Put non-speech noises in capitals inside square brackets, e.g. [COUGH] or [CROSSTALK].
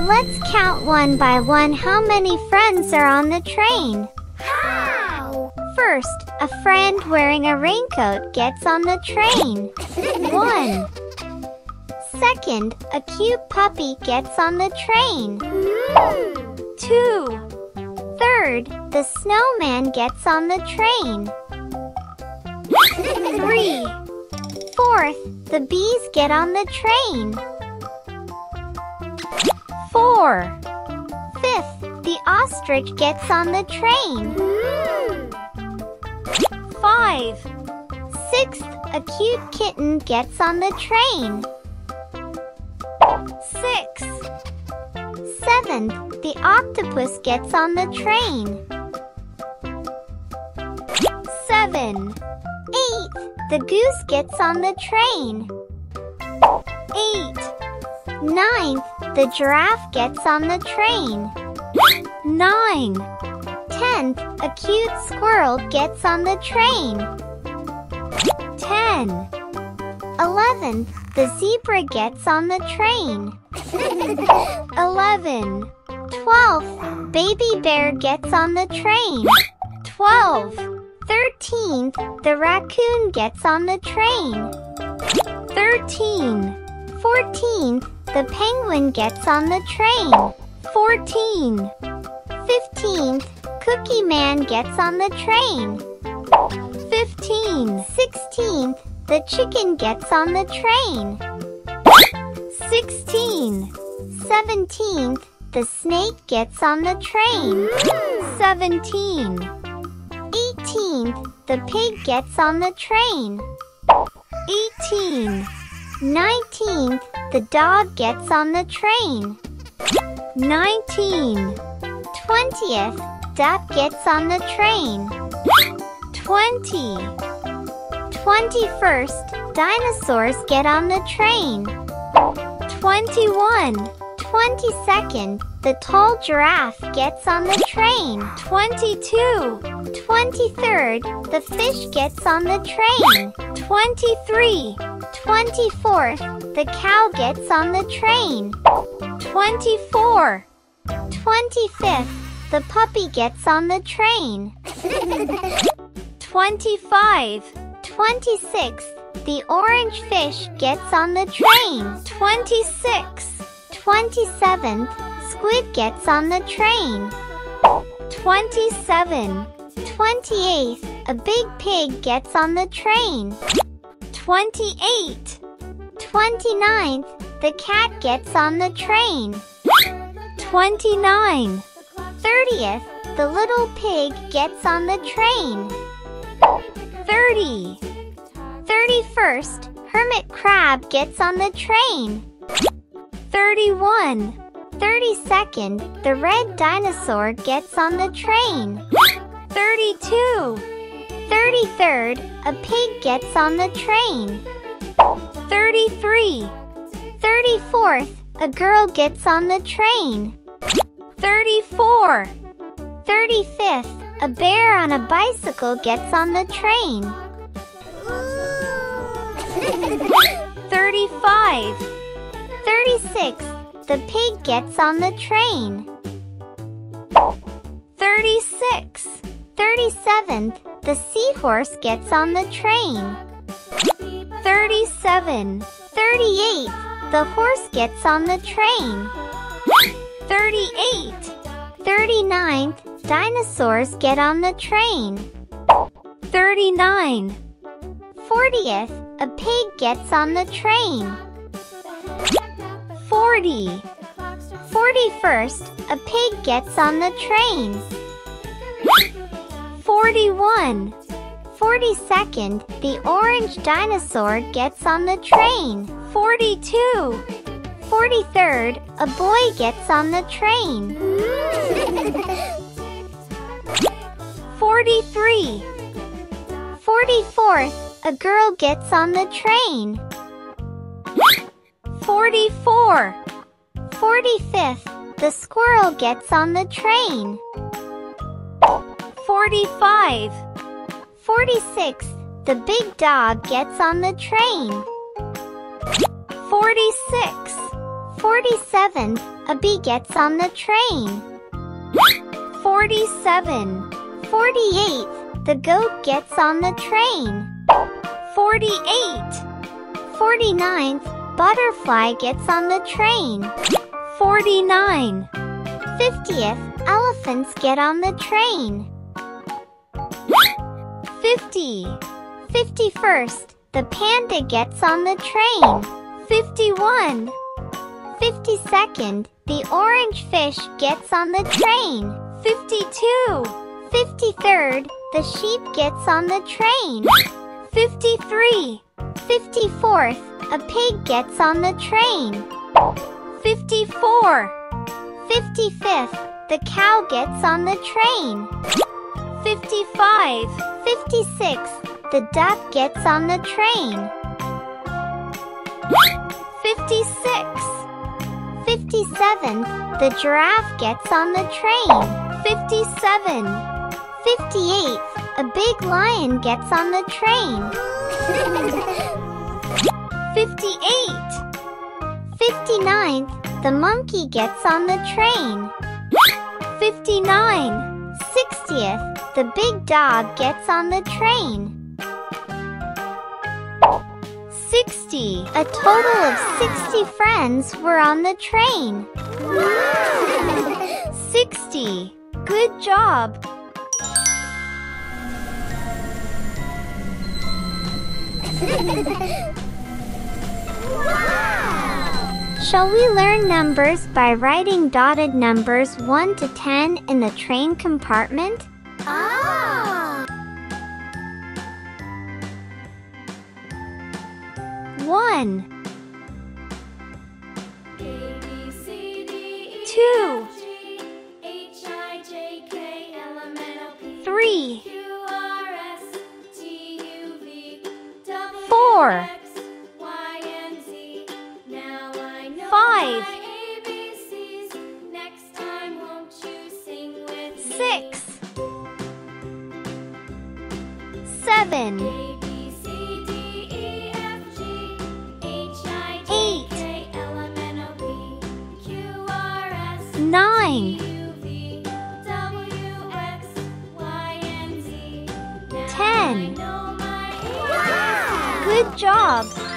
Let's count one by one how many friends are on the train. How? First, a friend wearing a raincoat gets on the train. [LAUGHS] One. Second, a cute puppy gets on the train. Two. Third, the snowman gets on the train. [LAUGHS] Three. Fourth, the bees get on the train. Four. Fifth, the ostrich gets on the train. Five. Sixth, a cute kitten gets on the train. Six. Seventh, the octopus gets on the train. Seven. Eighth, the goose gets on the train. Eight. Ninth, the giraffe gets on the train. Nine. Tenth, a cute squirrel gets on the train. Ten. Eleventh, the zebra gets on the train. [LAUGHS] Eleven. Twelfth, baby bear gets on the train. Twelve. Thirteenth, the raccoon gets on the train. Thirteen. Fourteenth, the penguin gets on the train. Fourteen. Fifteenth, Cookie Man gets on the train. Fifteen. Sixteenth, the chicken gets on the train. Sixteen. Seventeenth, the snake gets on the train. Seventeen. Eighteenth, the pig gets on the train. Eighteen. 19. the dog gets on the train. Nineteen. Twentieth, duck gets on the train. Twenty. Twenty-first, dinosaurs get on the train. Twenty-one. Twenty-second, the tall giraffe gets on the train. Twenty-two. Twenty-third, the fish gets on the train. Twenty-three. Twenty-fourth, the cow gets on the train. Twenty-four. Twenty-fifth, the puppy gets on the train. [LAUGHS] Twenty-five. Twenty-six, the orange fish gets on the train. Twenty-six. Twenty-seventh, squid gets on the train. Twenty-seven. Twenty-eighth, a big pig gets on the train. Twenty-eight. Twenty-ninth, the cat gets on the train. Twenty-nine. Thirtieth, the little pig gets on the train. Thirty. Thirty-first, hermit crab gets on the train. Thirty-one. Thirty-second, the red dinosaur gets on the train. Thirty-two. Thirty-third, a pig gets on the train. Thirty-three. Thirty-fourth, a girl gets on the train. Thirty-four. Thirty-fifth, a bear on a bicycle gets on the train. [LAUGHS] Thirty-five. Thirty-six, the pig gets on the train. Thirty-six. Thirty-seventh, the seahorse gets on the train. Thirty-seven. Thirty-eight, the horse gets on the train. Thirty-eight. Thirty-ninth, dinosaurs get on the train. Thirty-nine. Fortieth, a pig gets on the train. Forty. Forty-first, a pig gets on the train. Forty-one. Forty-second, the orange dinosaur gets on the train. Forty-two. Forty-third, a boy gets on the train. Forty-three. Forty-fourth, a girl gets on the train. Forty-four. Forty-fifth, the squirrel gets on the train. Forty-five. Forty-sixth, the big dog gets on the train. 46. 47th, a bee gets on the train. 47. 48th, the goat gets on the train. 48. 49th, butterfly gets on the train. 49. 50th, elephants get on the train. 50. 51st, the panda gets on the train. 51. 52nd, the orange fish gets on the train. 52. 53rd, the sheep gets on the train. 53. 54th, a pig gets on the train. 54. 55th, the cow gets on the train. 55. 56, the duck gets on the train. 56. 57, the giraffe gets on the train. 57. 58, a big lion gets on the train. 58. 59, the monkey gets on the train. 59. 60th, the big dog gets on the train. 60. A total of 60 friends were on the train. 60. Good job. [LAUGHS] Shall we learn numbers by writing dotted numbers 1 to 10 in the train compartment? Ah! One, seven, A, B, C, D, E, F, G, H, I, J, Eight. K, L, M, N, O, P, Q, R, S, nine, U, V, W, X, Y, and Z. Now Ten. I know my Good job.